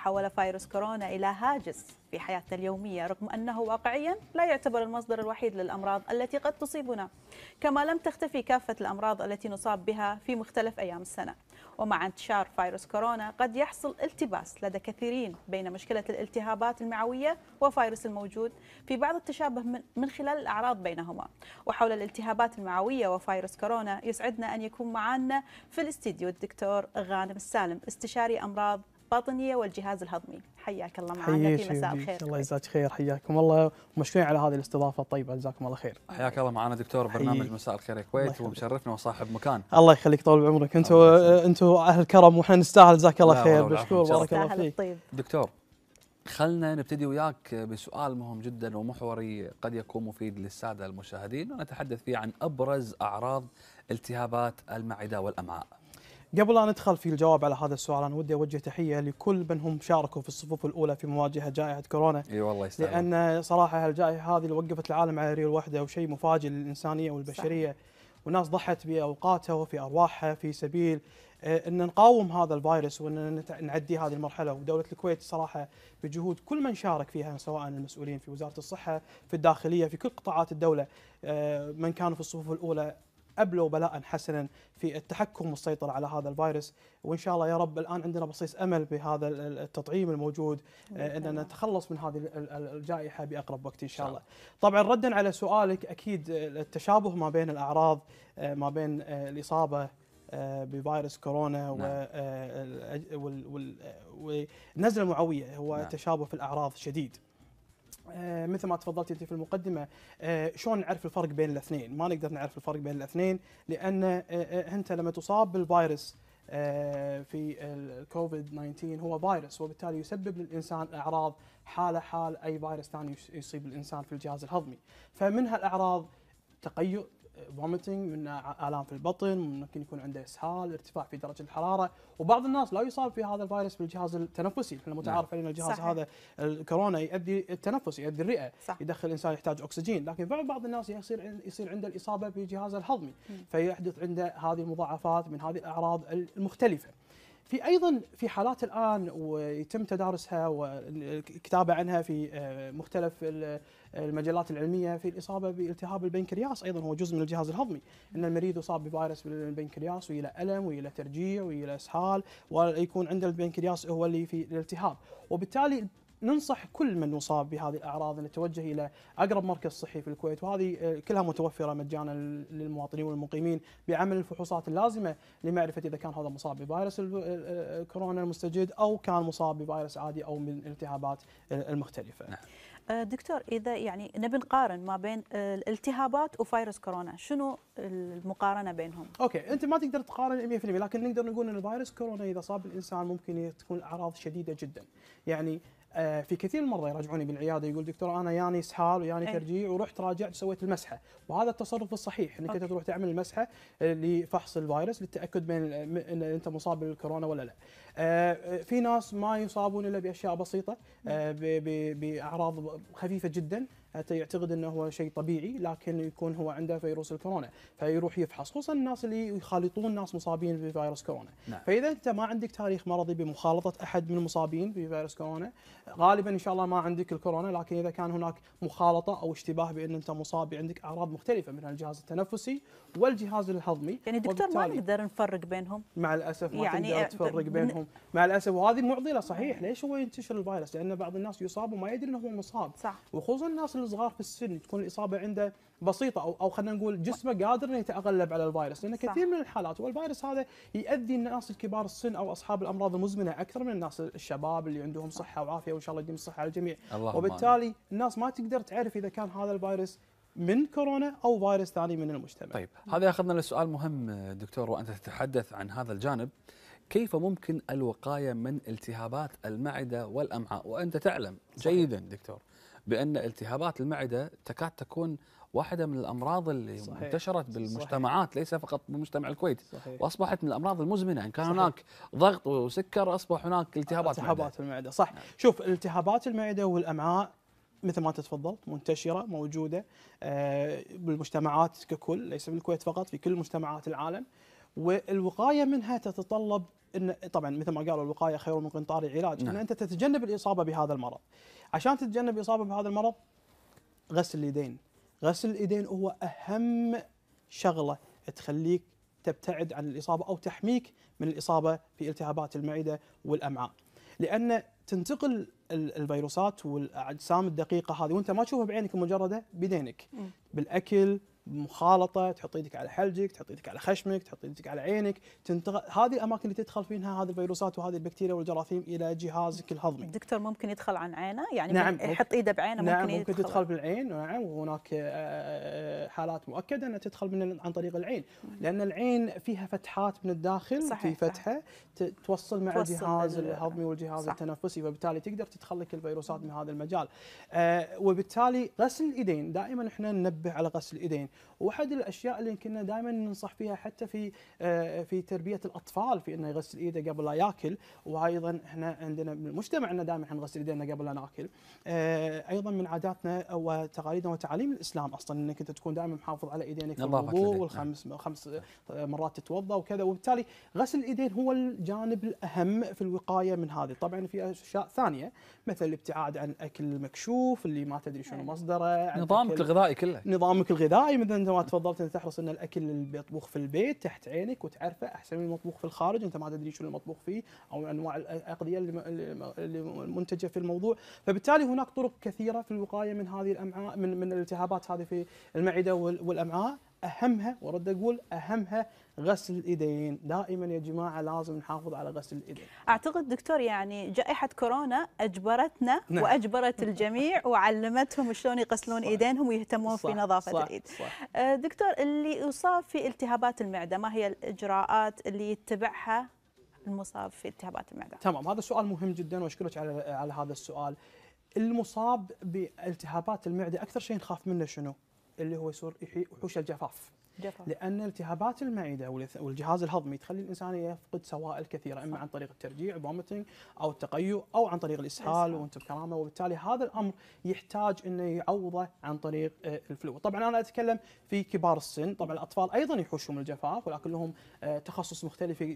تحول فيروس كورونا إلى هاجس في حياتنا اليومية رغم أنه واقعيا لا يعتبر المصدر الوحيد للأمراض التي قد تصيبنا كما لم تختفي كافة الأمراض التي نصاب بها في مختلف أيام السنة. ومع انتشار فيروس كورونا قد يحصل التباس لدى كثيرين بين مشكلة الالتهابات المعوية وفيروس الموجود في بعض التشابه من خلال الأعراض بينهما. وحول الالتهابات المعوية وفيروس كورونا يسعدنا أن يكون معنا في الاستديو الدكتور غانم السالم استشاري أمراض الباطنية والجهاز الهضمي. حياك الله معنا في مساء الخير. الله يجزاك خير حياكم الله. ومشكورين على هذه الاستضافة الطيبة جزاكم الله خير. حياك الله معنا دكتور برنامج مساء الخير يا كويت ومشرفنا وصاحب مكان. الله يخليك طول بعمرك. أنتم أنتم أهل كرم وإحنا نستاهل جزاك الله خير. مشكور بارك الله فيك. دكتور خلنا نبتدي وياك بسؤال مهم جدا ومحوري قد يكون مفيد للسادة المشاهدين ونتحدث فيه عن أبرز أعراض التهابات المعدة والأمعاء. قبل لا ندخل في الجواب على هذا السؤال أنا ودي أوجه تحية لكل من هم شاركوا في الصفوف الأولى في مواجهة جائحة كورونا. إي والله يستاهل لأن صراحة الجائحه هذه اللي وقفت العالم على ريل واحدة وشيء مفاجئ للإنسانية والبشرية. صحيح. وناس ضحت بأوقاتها وفي أرواحها في سبيل إن نقاوم هذا الفيروس وإن نعدي هذه المرحلة. ودولة الكويت صراحة بجهود كل من شارك فيها سواء المسؤولين في وزارة الصحة في الداخلية في كل قطاعات الدولة من كانوا في الصفوف الأولى. ابلوا بلاء حسنا في التحكم والسيطرة على هذا الفيروس وإن شاء الله يا رب الآن عندنا بصيص أمل بهذا التطعيم الموجود إننا نتخلص من هذه الجائحة بأقرب وقت إن شاء الله. طبعا ردا على سؤالك أكيد التشابه ما بين الأعراض ما بين الإصابة بفيروس كورونا نعم. والنزله المعويه هو نعم. تشابه في الأعراض شديد. آه مثل ما تفضلت انت في المقدمة آه شلون نعرف الفرق بين الاثنين؟ ما نقدر نعرف الفرق بين الاثنين لأن آه انت لما تصاب بالفيروس في الكوفيد 19 هو فيروس وبالتالي يسبب للإنسان أعراض حاله حال أي فيروس ثاني يصيب الإنسان في الجهاز الهضمي، فمنها الاعراض تقيؤ vomiting من آلام في البطن ممكن يكون عنده إسهال ارتفاع في درجة الحرارة وبعض الناس لا يصاب في هذا الفيروس بالجهاز التنفسي إحنا متعارف علينا الجهاز صحيح. هذا الكورونا يؤدي التنفس يؤدي الرئة صح. يدخل الإنسان يحتاج أكسجين لكن بعض بعض الناس يصير يصير عنده الإصابة بالجهاز الهضمي م. فيحدث عنده هذه المضاعفات من هذه الأعراض المختلفة في أيضا في حالات الآن ويتم تدارسها والكتابة عنها في مختلف المجلات العلمية في الإصابة بالتهاب البنكرياس. أيضا هو جزء من الجهاز الهضمي. إن المريض يصاب بفيروس البنكرياس والى ألم والى ترجيع والى إسهال ويكون عنده البنكرياس هو اللي في الالتهاب. وبالتالي ننصح كل من يصاب بهذه الأعراض ان يتوجه إلى أقرب مركز صحي في الكويت وهذه كلها متوفرة مجانا للمواطنين والمقيمين بعمل الفحوصات اللازمة لمعرفة إذا كان هذا مصاب بفيروس كورونا المستجد أو كان مصاب بفيروس عادي أو من الالتهابات المختلفة. نعم. دكتور إذا يعني نبي نقارن ما بين الالتهابات وفيروس كورونا، شنو المقارنة بينهم؟ أوكي، أنت ما تقدر تقارن 100% لكن نقدر نقول إن فيروس كورونا إذا صاب الإنسان ممكن تكون الاعراض شديدة جدا. يعني في كثير من المرضى يراجعوني بالعيادة يقول دكتور أنا ياني إسهال وياني ترجيع ورحت راجعت سويت المسحة. وهذا التصرف الصحيح إنك أنت تروح تعمل المسحة لفحص الفيروس للتأكد من إن أنت مصاب بالكورونا ولا لا. في ناس ما يصابون إلا بأشياء بسيطة بأعراض خفيفة جدا حتى يعتقد إنه هو شيء طبيعي لكن يكون هو عنده فيروس الكورونا. فيروح يفحص خصوصا الناس اللي يخالطون ناس مصابين بفيروس كورونا. نعم. فإذا أنت ما عندك تاريخ مرضي بمخالطة أحد من المصابين بفيروس كورونا غالبا إن شاء الله ما عندك الكورونا لكن إذا كان هناك مخالطة أو اشتباه بأن أنت مصاب عندك أعراض مختلفة من الجهاز التنفسي والجهاز الهضمي. يعني دكتور ما نقدر نفرق بينهم؟ مع الأسف ما يعني تقدر تفرق بينهم. مع الأسف وهذه معضلة صحيح. ليش هو ينتشر الفيروس؟ لأن بعض الناس يصاب وما يدري إنه هو مصاب. صح. وخصوصا الناس الصغار في السن تكون الإصابة عنده بسيطة أو أو خلينا نقول جسمه قادر إنه يتغلب على الفيروس لأن كثير من الحالات والفيروس هذا يؤذي الناس الكبار السن أو أصحاب الأمراض المزمنة أكثر من الناس الشباب اللي عندهم صحة وعافية وإن شاء الله يديم الصحة على الجميع وبالتالي الناس ما تقدر تعرف إذا كان هذا الفيروس من كورونا أو فيروس ثاني من المجتمع. طيب هذا ياخذنا لسؤال مهم دكتور وأنت تتحدث عن هذا الجانب. كيف ممكن الوقاية من التهابات المعدة والأمعاء؟ وأنت تعلم جيدا دكتور بأن التهابات المعدة تكاد تكون واحدة من الأمراض اللي صحيح. انتشرت بالمجتمعات صحيح. ليس فقط بمجتمع الكويت صحيح. وأصبحت من الأمراض المزمنة إن كان صحيح. هناك ضغط وسكر أصبح هناك التهابات التهابات المعده, المعدة. صح نعم. شوف التهابات المعدة والأمعاء مثل ما تفضلت منتشرة موجودة بالمجتمعات ككل ليس بالكويت فقط في كل مجتمعات العالم والوقاية منها تتطلب إن طبعا مثل ما قالوا الوقاية خير من قنطار العلاج نعم. ان أنت تتجنب الإصابة بهذا المرض عشان تتجنب الإصابة بهذا المرض غسل اليدين غسل الايدين هو اهم شغلة تخليك تبتعد عن الإصابة أو تحميك من الإصابة في التهابات المعدة والأمعاء لأن تنتقل ال- الفيروسات والأجسام الدقيقة هذه وأنت ما تشوفها بعينك المجرده بيدينك مم. بالأكل مخالطة تحط إيدك على حلجك تحط إيدك على خشمك تحط إيدك على عينك تنتقل. هذه الأماكن اللي تدخل فيها هذه الفيروسات وهذه البكتيريا والجراثيم إلى جهازك الهضمي الدكتور ممكن يدخل عن عينه؟ يعني نعم، يحط إيده بعينه نعم ممكن ممكن يدخل. تدخل بالعين نعم. وهناك آه، حالات مؤكدة إنها تدخل من عن طريق العين. لأن العين فيها فتحات من الداخل صحيح، في فتحة توصل مع توصل الجهاز الهضمي والجهاز صح. التنفسي فبالتالي تقدر تدخل لك الفيروسات من هذا المجال. آه، وبالتالي غسل الإيدين. دائما إحنا ننبه على غسل الإيدين. وأحد الأشياء اللي كنا دائما ننصح فيها حتى في آه، في تربية الأطفال في إنه يغسل إيده قبل لا يأكل. وأيضا إحنا عندنا من المجتمع ان دائما إحنا نغسل إيدينا قبل لا نأكل. آه، أيضا من عاداتنا وتقاليدنا وتعاليم الإسلام أصلا إنك أنت تكون دائما محافظ على إيدينك في الوضوء والخمس خمس مرات تتوضأ وكذا. وبالتالي غسل الإيدين هو الجانب الأهم في الوقاية من هذه. طبعا في أشياء ثانية مثل الابتعاد عن الأكل المكشوف اللي ما تدري شنو مصدره عن نظامك الغذائي كله. نظامك الغذائي مثل إنت ما تفضلت ان تحرص إن الأكل اللي مطبوخ في البيت تحت عينك وتعرفه أحسن من المطبوخ في الخارج أنت ما تدري شنو المطبوخ فيه أو أنواع اللي المنتجة في الموضوع. فبالتالي هناك طرق كثيرة في الوقاية من هذه الأمعاء من من الالتهابات هذه في المعدة وال- والأمعاء. أهمها ورد أقول أهمها غسل الإيدين. دائما يا جماعة لازم نحافظ على غسل الإيدين. أعتقد دكتور يعني جائحة كورونا أجبرتنا نعم. وأجبرت الجميع وعلمتهم شلون يغسلون. إيدينهم ويهتمون في صح، نظافة صح، الإيد. صح. آه، دكتور اللي يصاب في التهابات المعدة ما هي الإجراءات اللي يتبعها المصاب في التهابات المعدة؟ تمام هذا سؤال مهم جدا وأشكرك على على هذا السؤال. المصاب بالتهابات المعدة أكثر شيء نخاف منه شنو؟ اللي هو يصير ويحوش الجفاف. لأن التهابات المعدة والجهاز الهضمي تخلي الإنسان يفقد سوائل كثيرة إما عن طريق الترجيع vomiting أو التقيؤ أو عن طريق الإسهال. وأنت بكرامه وبالتالي هذا الأمر يحتاج إنه يعوضه عن طريق آه، ال fluid. طبعا أنا أتكلم في كبار السن. طبعا الأطفال أيضا يحوشهم الجفاف ولكن لهم آه، تخصص مختلف آه،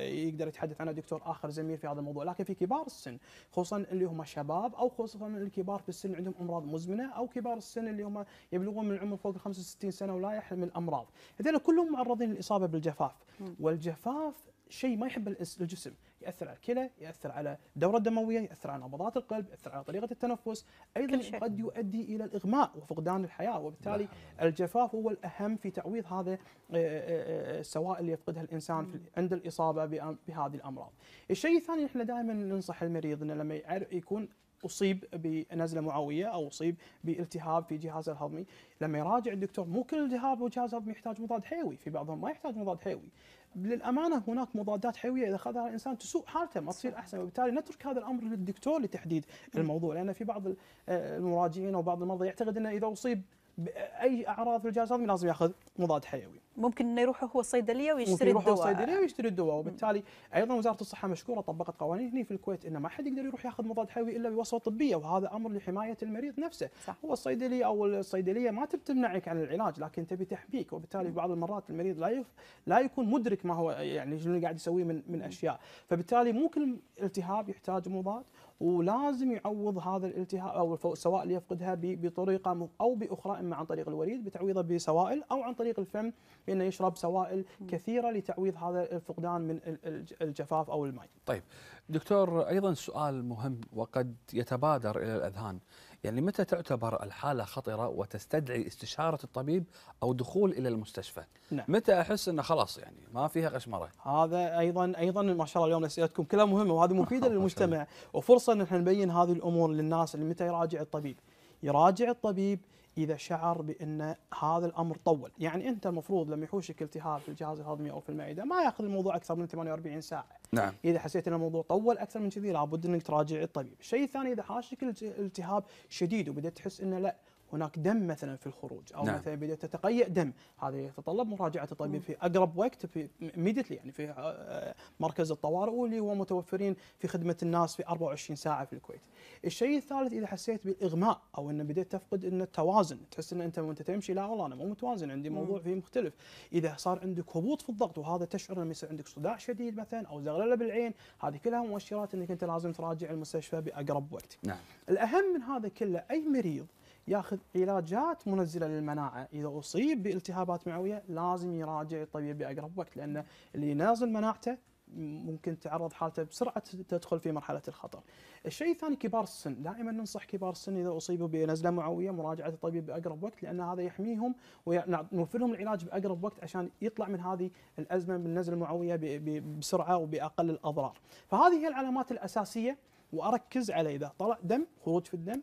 يقدر يتحدث عنه دكتور آخر زميل في هذا الموضوع. لكن في كبار السن خصوصا اللي هم شباب أو خصوصا الكبار في السن عندهم أمراض مزمنة أو كبار السن اللي هم يبلغون من العمر فوق ال 65 سنة ولا يحمل امراض هذول كلهم معرضين للإصابة بالجفاف. والجفاف شيء ما يحبه الإس- الجسم. يأثر على الكلى يأثر على الدورة الدموية يأثر على نبضات القلب يأثر على طريقة التنفس. أيضا. قد يؤدي إلى الإغماء وفقدان الحياة وبالتالي الجفاف هو الأهم في تعويض هذا آه، آه، آه، السوائل اللي يفقدها الإنسان عند الإصابة بهذه الأمراض. الشيء الثاني إحنا دائما ننصح المريض إنه لما يكون أصيب بنزلة معوية أو أصيب بالتهاب في جهازه الهضمي. لما يراجع الدكتور مو كل التهاب وجهاز هضمي يحتاج مضاد حيوي في بعضهم ما يحتاج مضاد حيوي. للأمانة هناك مضادات حيوية إذا اخذها الإنسان تسوء حالته ما تصير أحسن. وبالتالي نترك هذا الأمر للدكتور لتحديد الموضوع لأن في بعض آه، المراجعين أو بعض المرضى يعتقد إنه إذا أصيب بأي أعراض في الجهاز الهضمي لازم يأخذ مضاد حيوي. ممكن إنه يروح هو الصيدلية ويشتري يروح الدواء. الصيدلية ويشتري الدواء. وبالتالي أيضا وزارة الصحة مشكورة طبقت قوانين هنا في الكويت إنه ما حد يقدر يروح ياخذ مضاد حيوي إلا بوصفه طبية وهذا أمر لحماية المريض نفسه. صح. هو الصيدلي أو الصيدلية ما تمنعك عن العلاج لكن تبي تحميك وبالتالي بعض المرات المريض لا يف... لا يكون مدرك ما هو يعني شنو اللي قاعد يسويه من من أشياء. فبالتالي مو كل التهاب يحتاج مضاد ولازم يعوض هذا الالتهاب أو السوائل اللي يفقدها بطريقة أو بأخرى إما عن طريق الوريد بتعويضه بسوائل أو عن طريق الفم بانه يشرب سوائل كثيرة لتعويض هذا الفقدان من ال- الج- الجفاف أو الماء. طيب دكتور أيضا سؤال مهم وقد يتبادر إلى الأذهان يعني متى تعتبر الحالة خطرة وتستدعي استشارة الطبيب أو دخول إلى المستشفى نعم. متى أحس إنه خلاص يعني ما فيها قشمره هذا أيضا أيضا ما شاء الله اليوم اسئلتكم كلها مهمة وهذه مفيدة للمجتمع وفرصة إن إحنا نبين هذه الأمور للناس اللي متى يراجع الطبيب. يراجع الطبيب إذا شعر بأن هذا الأمر طول، يعني أنت المفروض لما يحوشك التهاب في الجهاز الهضمي أو في المعدة ما يأخذ الموضوع أكثر من 48 ساعة. نعم. إذا حسيت أن الموضوع طول أكثر من كذي لابد أنك تراجع الطبيب، الشيء الثاني إذا حاشك الت- التهاب شديد وبدأت تحس انه لا هناك دم مثلا في الخروج أو نعم. مثلا بدات تتقيأ دم هذا يتطلب مراجعة الطبيب في أقرب وقت في immediately يعني في آه، مركز الطوارئ واللي هو متوفرين في خدمة الناس في 24 ساعة في الكويت. الشيء الثالث إذا حسيت بالإغماء أو إن بديت تفقد إن التوازن تحس إن أنت وأنت تمشي لا والله أنا مو متوازن عندي موضوع فيه مختلف. إذا صار عندك هبوط في الضغط وهذا تشعر لما يصير عندك صداع شديد مثلا أو زغللة بالعين هذه كلها مؤشرات إنك أنت لازم تراجع المستشفى بأقرب وقت. نعم الأهم من هذا كله أي مريض ياخذ علاجات منزلة للمناعة إذا أصيب بالتهابات معوية لازم يراجع الطبيب بأقرب وقت لأن اللي نازل مناعته ممكن تعرض حالته بسرعة تدخل في مرحلة الخطر. الشيء الثاني كبار السن، دائما ننصح كبار السن إذا أصيبوا بنزلة معوية مراجعة الطبيب بأقرب وقت لأن هذا يحميهم ونوفر لهم العلاج بأقرب وقت عشان يطلع من هذه الأزمة بالنزله المعويه بسرعة وبأقل الأضرار. فهذه هي العلامات الأساسية وأركز على إذا طلع دم خروج في الدم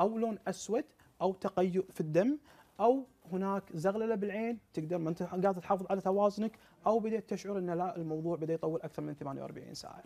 أو لون أسود أو تقيؤ في الدم أو هناك زغللة بالعين تقدر ما انت قاعد تحافظ على توازنك أو بديت تشعر إن لا الموضوع بدأ يطول أكثر من 48 ساعة.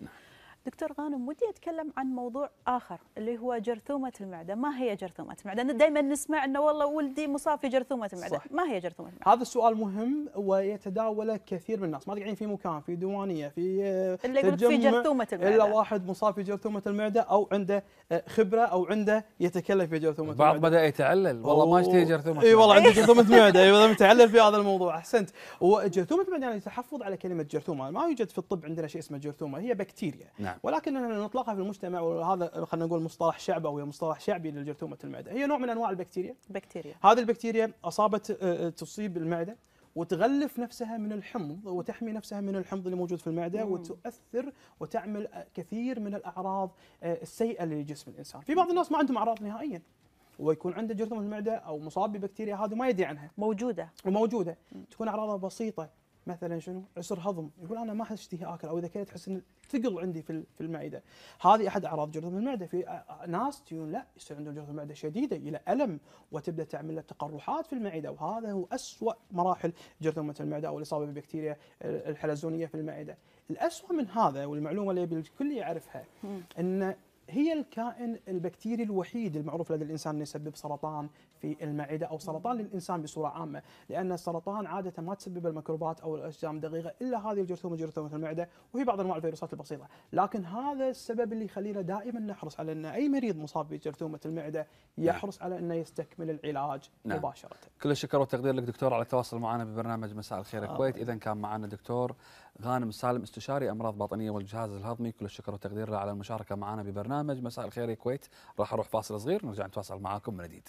دكتور غانم ودي أتكلم عن موضوع آخر اللي هو جرثومة المعدة، ما هي جرثومة المعدة؟ دائما نسمع إنه والله ولدي مصاب في جرثومة المعدة، صح. ما هي جرثومة المعدة؟ هذا السؤال مهم ويتداوله كثير من الناس، ما قاعدين في مكان في ديوانية في اللي يقول في جرثومة المعدة. إلا واحد مصاب في جرثومة المعدة أو عنده آه، خبرة أو عنده يتكلم في جرثومة البعض المعدة. بدأ يتعلل. والله ما اشتهي جرثومة إي والله عندي جرثومة معده إي والله متعلل في هذا الموضوع. أحسنت. وجرثومة المعدة يعني تحفظ على كلمة جرثومة. ما يوجد في الطب عندنا شيء اسمه جرثومة. هي بكتيريا. نعم. ولكن نطلقها في المجتمع وهذا خلينا نقول مصطلح شعبوي مصطلح شعبي لجرثومه المعدة. هي نوع من أنواع البكتيريا. بكتيريا. هذه البكتيريا أصابت آه، آه، تصيب المعدة وتغلف نفسها من الحمض وتحمي نفسها من الحمض اللي موجود في المعدة مم. وتؤثر وتعمل آه، كثير من الأعراض السيئة لجسم الإنسان. في بعض الناس ما عندهم أعراض نهائيا ويكون عنده جرثومة المعدة أو مصاب ببكتيريا هذه ما يدري عنها. موجودة. وموجودة. تكون أعراضها بسيطة. مثلا شنو؟ عسر هضم. يقول أنا ما اشتهي آكل أو إذا كنت تحس ان ثقل عندي في في المعدة. هذه أحد أعراض جرثومة المعدة. في ناس تجون لا يصير عندهم جرثومة المعدة شديدة إلى ألم وتبدأ تعمل له تقرحات في المعدة. وهذا هو أسوأ مراحل جرثومة المعدة أو الإصابة ببكتيريا آه، الحلزونية في المعدة. الأسوأ من هذا والمعلومة اللي يبي الكل يعرفها. إن هي الكائن البكتيري الوحيد المعروف لدى الإنسان إنه يسبب سرطان في المعدة أو سرطان للإنسان بصورة عامة، لأن السرطان عادة ما تسبب الميكروبات أو الأجسام الدقيقه إلا هذه الجرثومة جرثومة المعدة وفي بعض أنواع الفيروسات البسيطة، لكن هذا السبب اللي يخلينا دائما نحرص على إن أي مريض مصاب بجرثومة المعدة يحرص على إنه يستكمل العلاج نعم. مباشرة. كل الشكر والتقدير لك دكتور على التواصل معنا ببرنامج مساء الخير آه. الكويت إذا كان معنا دكتور غانم سالم استشاري أمراض باطنية والجهاز الهضمي كل الشكر والتقدير له على المشاركة معنا ببرنامج مساء الخير الكويت راح أروح فاصل صغير نرجع نتواصل معاكم من جديد